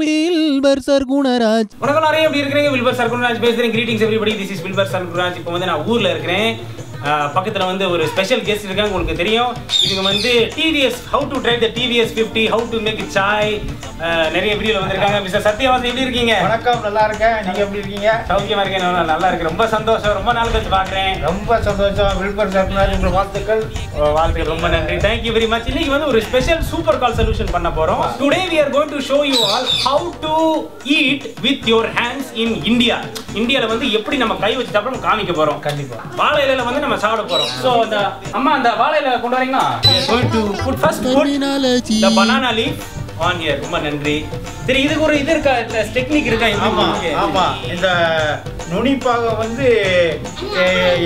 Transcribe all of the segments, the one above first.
Wilbur sir Gunaraj வணக்கம் நிறைய எப்படி இருக்கிறீங்க? வில்பர் குணராஜ் பேசுறேன். Greetings everybody this is Wilbur Sarkuraj இப்போ வந்து நான் ஊர்ல இருக்கிறேன். பக்கத்துல வந்து ஒரு ஸ்பெஷல் கெஸ்ட் இருக்காங்க உங்களுக்கு தெரியும். இவங்க வந்து TVS how to drive the TVS fifty how to make chai நிறைய வீடியோல வந்திருக்காங்க. மிஸ்டர் சத்யவாசன் எப்படி இருக்கீங்க? வணக்கம் நல்லா இருக்கேன். நீங்க எப்படி இருக்கீங்க? சௌக்கியமா இருக்கேன் நான் நல்லா இருக்கேன். ரொம்ப சந்தோஷம் ரொம்ப நாள் கழிச்சு பாக்குறேன். ரொம்ப சந்தோஷம். விழுப்புரம் சர்க்குனார் உங்கள் வாழ்த்துக்கள். வாழ்த்துக்கள் ரொம்ப நன்றி. தேங்க்யூ வெரி மச் இன்னைக்கு வந்து ஒரு ஸ்பெஷல் சூப்பர் கால் சொல்யூஷன் பண்ண போறோம். Today we are going to show you all how to eat with your hands in India. இந்தியால வந்து எப்படி நம்ம கை வச்சு சாப்பிடணும் காமிக்க போறோம். கண்டிப்பா. வாழை இலையில வந்து நம்ம சாப்பிட போறோம். சோ அந்த அம்மா அந்த வாழை இலை கொண்டு வரீங்களா? We are going to put first. Put terminology the banana leaf. on here ரொம்ப நன்றி. சரி இதுக்கு ஒரு இது இருக்கா? டெக்னிக் இருக்கா? ஆமா? ஆமா. இந்த நுனிப்பாக வந்து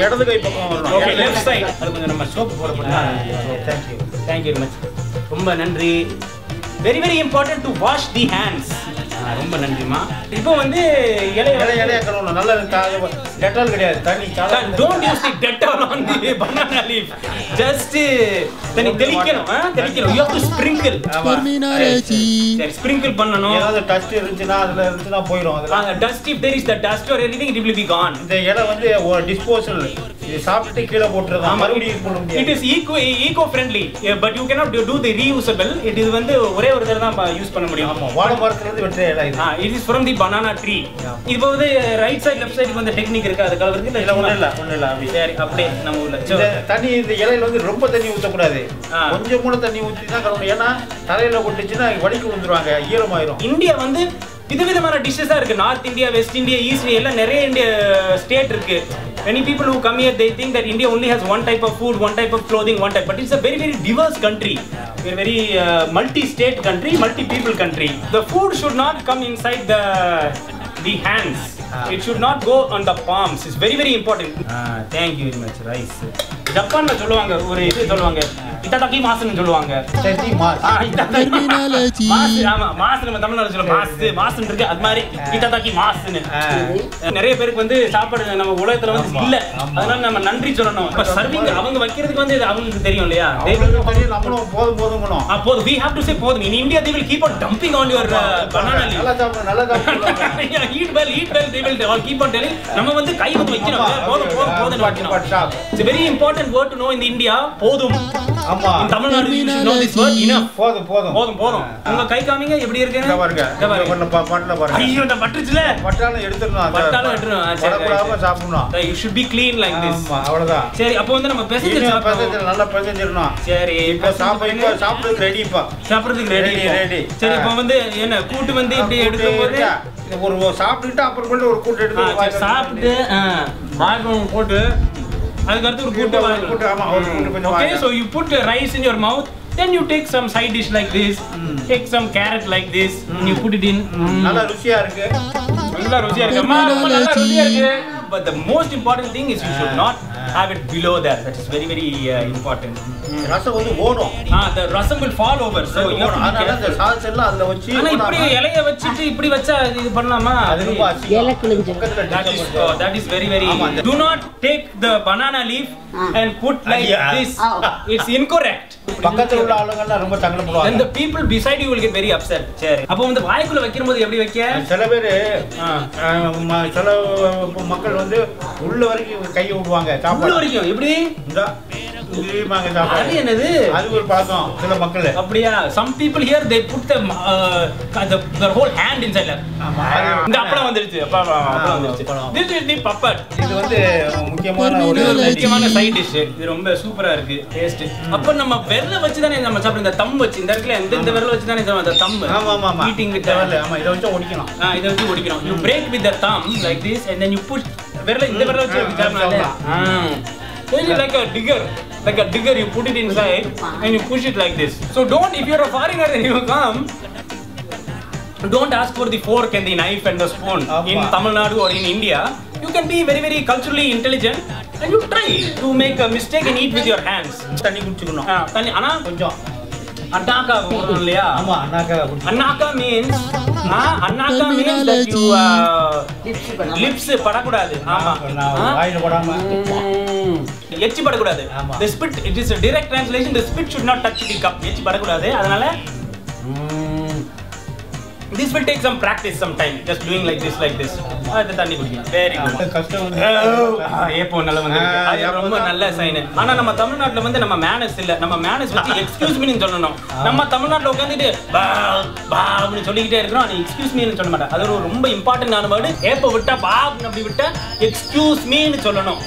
இடது கை பக்கம் வரணும். ஓகே லெஃப்ட் சைடு அது கொஞ்சம் நம்ம சோப் போட போறோம் தேங்க்யூ தேங்க்யூ வெரி மச் ரொம்ப நன்றி. Very very important to wash the hands ரொம்ப நன்றிமா இப்போ வந்து இலைய இலை இலைய கழுவணும் நல்ல டெட்டால் கிடையாது தண்ணி don't use the Dettol on the banana leaf just தண்ணி தெளிக்கணும்? தெளிக்கணும். யூ ஹேவ் டு ஸ்ப்ரிங்கிள் சரி ஸ்ப்ரிங்கிள் பண்ணணும். ஏதாவது டஸ்ட் இருந்துச்சுன்னா அதுல இருந்துச்சுன்னா போயிடும் அதெல்லாம். அந்த dust if there is the dust or anything it will be gone இந்த இலை வந்து ஒரு டிஸ்போசல் இது சாப்பிட்டுட்டு கீழே போட்டுருதான் மறுபடியும் பண்ண it is eco eco friendly but you cannot do the reusable it இது வந்து ஒரே ஒரு தடவை தான் யூஸ் பண்ண முடியும். ஆமா வாழை மரத்துல இருந்து வெட்டுற இலை இது. It is from the banana tree இப்போ வந்து ரைட் சைடு லெஃப்ட் சைடு வந்து டெக்னிக் இருக்கு. அது கலவருக்கு இல்ல ஒண்ணும் இல்ல ஒண்ணும் இல்ல அப்படி சரி அப்படியே நம்ம ஊர்ல. தண்ணி இந்த இலையில வந்து ரொம்ப தண்ணி ஊத்தக்கூடாது. ஆ. கொஞ்சம் கூட தண்ணி ஊத்தி தான் கழுவணும். ஏன்னா தலையில கொட்டுச்சுன்னா வலிக்கு விழுந்துருவாங்க ஈரமாயிரும். இந்தியா வந்து விதவிதமான டிஷ்ஷஸா இருக்கு. North India west India east எல்லாம் நிறைய இந்திய ஸ்டேட் இருக்கு. many people who come here they think that india only has one type of food one type of clothing one type but it's a very very diverse country we're very uh, multi state country multi people country the food should not come inside the the hands it should not go on the palms it's very very important ah thank you very much rice ஜப்பான்ல சொல்லுவாங்க ஒரு இது சொல்லுவாங்க இட்டதக்கி மாசுன்னு சொல்லுவாங்க. மாசு, ஆமா, மாசு நம்ம தமிழ்நாடு சொல்ல மாசு, மாசுன்னு இருக்கு, அது மாதிரி இட்டதாக்கி மாசுன்னு. நிறைய பேருக்கு வந்து சாப்பாடு நம்ம உலகத்துல வந்து இல்ல. அதனால நம்ம நன்றி சொல்லணும். இப்ப serving அவங்க வைக்கிறதுக்கு வந்து இது அவங்களுக்கு தெரியும் இல்லையா? போதும் போதும். We have to say போதும். In India they will keep on dumping on your uh, banana leaf. நல்லா சாப்பிடு நல்லா சாப்பிடு eat well eat well they will all keep on telling. நம்ம வந்து கை வந்து வைக்கணும். போதும் போதும் போதும் வைக்கணும். a very important word to know in India போதும். ஆமா. enough. போதும் போதும். போதும் போதும். உங்க கை காமிங்க எப்படி இருக்கு இங்க பாருங்க. இங்க பாருங்க. பாருங்க பாட்டுல பாருங்க. ஐயோ இந்த பட்டுச்சுல. சரி, படக்கூடாம. சாப்பிடணும். You should be clean like this ஆமா அவ்வளவுதான். சரி அப்போ வந்து நம்ம பெசஞ்சு பக்கத்துல நல்லா பிசைஞ்சிடணும். சரி இப்ப சாப்பிட இப்ப சாப்பிடுறதுக்கு ரெடி இப்ப. சாப்பிடுறதுக்கு ரெடி ready. சரி இப்போ. வந்து என்ன கூட்டு வந்து இப்படி கூட்டு எடுக்கும் போது? இருக்கா? இது ஒரு சாப்பிட்டுட்டு அப்புறம் கொண்டு ஒரு கூட்டு எடுத்து சாப்பிட்டு வாய்க்கு போட்டு அதுக்கு அடுத்து ஒரு கூட்டு கொஞ்சம் okay. So you put rice in your mouth then you take some side dish like this take some carrot like this and you put it in நல்லா ருசியா இருக்கு நல்லா ருசியா இருக்கு ரொம்ப நல்லா ருசியா இருக்கு but the most important thing is you should not have it below there that is very very uh, important ரசம் வந்து ஓடும் ah the rasam will fall over so you have to be அதனால இந்த careful. சாதத்தெல்லாம் அதுல வச்சு ஆனா இப்படி இலைய வச்சுட்டு இப்படி வச்சா இது பண்ணலாமா அது ரொம்ப இலை அசிங்கம். கிழிஞ்சு. பக்கத்துல that is disturb oh, that is very very ஆமா, அந்த- do not take the banana leaf and put like ஐயா. this ah. it's incorrect பக்கத்துல உள்ள ஆளுங்கெல்லாம் ரொம்ப then சங்கடப்படுவாங்க the people beside you will get very upset சரி அப்போ வந்து வாய்க்குள்ள வைக்கும்போது எப்படி வைக்க சில பேரு ஆ. சில மக்கள் வந்து உள்ள வரைக்கும் கையை விடுவாங்க உள்ள வரைக்கும். எப்படி? இந்த அது என்னது? அது ஒரு பழக்கம் சில மக்கள். அப்படியா? Some people here they put the uh, the, the whole hand inside there. ஆமா, அது- இந்த அப்பளம் வந்துருச்சு. அப்பா அப்பளம் வந்துருச்சு. அப்பளம். this is the puppet இது வந்து முக்கியமான ஒரு இது ஒரு Terminology. முக்கியமான சைட் டிஷ் இது ரொம்ப சூப்பரா இருக்கு. டேஸ்ட் அப்ப நம்ம விரல வச்சு தானே நம்ம சாப்பிடுறோம். இந்த தம் வச்சு இந்த இடத்துல இந்த இந்த விரல வச்சு தானே அந்த தம் ஆமா ஆமா ஆமா. ஈட்டிங் வித் தேவையில்ல. ஆமா இதை வச்சு ஒடிக்கணும் இத வச்சு ஒடிக்கணும் you break with the thumb like this and then you push விரல இந்த விரல வச்சு ஆ, சாப்பிடலாம் It is like a digger, like a digger. You put it inside and you push it like this. So don't, if you're a foreigner and you come, don't ask for the fork and the knife and the spoon in ஆமா. Tamil Nadu or in India. You can be very, very culturally intelligent and you try to make a mistake and eat with your hands. தண்ணி குடிச்சுக்கணும் ஆ, தண்ணி ஆனா கொஞ்சம் போடுறோம் இல்லையா? ஆமா அண்ணாக்கா அண்ணாக்கா மீன்ஸ் அண்ணாக்கா மீன்ஸ் that you Lips பண்ணாம. லிப்ஸ் படக்கூடாது. ஆமா? வாயில போடாம. எச்சி படக்கூடாது. ஆமா. the spit it is a direct translation. The spit should not touch the cup. எச்சி படக்கூடாது. அதனால ம். this will take some practice some time just doing like this like this. அது தண்ணி குடிக்கணும் வெரி குட் கஷ்டம் வந்து. ஏப்போ நல்லா வந்து அது ரொம்ப. நல்ல சைன் ஆனா நம்ம தமிழ்நாட்டுல வந்து நம்ம மேனஸ் இல்ல. நம்ம மேனஸ் வச்சு எக்ஸ்கியூஸ் மீன்னு சொல்லணும். நம்ம தமிழ்நாட்டுல உட்காந்துட்டு பா பா அப்படின்னு சொல்லிக்கிட்டே இருக்கிறோம். நீ எக்ஸ்கியூஸ் மீன்னு சொல்ல மாட்டேன். அது ஒரு ரொம்ப இம்பார்ட்டன்ட் ஆன வேர்டு ஏப்ப விட்டா பா அப்படி விட்டா எக்ஸ்கியூஸ் மீன்னு சொல்லணும்.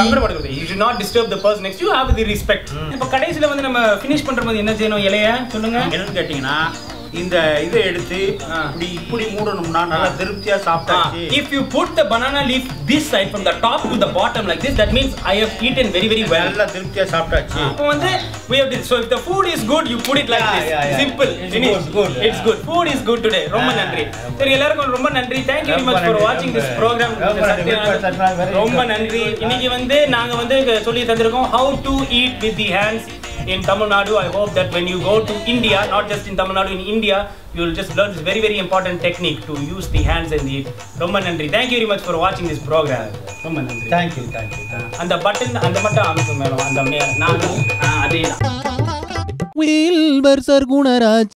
சங்கடப்படக்கூடாது you should not disturb the person next you have the respect இப்போ கடைசில வந்து நம்ம ஃபினிஷ் பண்ற போது என்ன செய்யணும் இலைய? சொல்லுங்க. என்னன்னு கேட்டீங்கன்னா இந்த இதை எடுத்து. இப்படி இப்படி மூடணும்னா நல்லா திருப்தியா சாப்பிட்டாச்சு if you put the banana leaf this side from the top to the bottom like this that means i have eaten very very well நல்லா திருப்தியா சாப்பிட்டாச்சு இப்போ வந்து we have this. so if the food is good you put it like Yeah, this yeah, yeah. simple It's good, good. it's good food is good today ரொம்ப Yeah. நன்றி சரி எல்லாருக்கும் ரொம்ப நன்றி thank you very much for watching this ரொம்ப. program ரொம்ப. நன்றி இன்னைக்கு வந்து நாங்க வந்து சொல்லி தந்திருக்கோம் how to eat with the hands in Tamil Nadu. I hope that when you go to India, not just in Tamil Nadu, in India, you will just learn this very, very important technique to use the hands and the Roman Nandri. Thank you very much for watching this program. Roman Nandri. Thank you, thank you. Uh, and the button, and the button, and the uh, Wilbur Sir Gunaraj.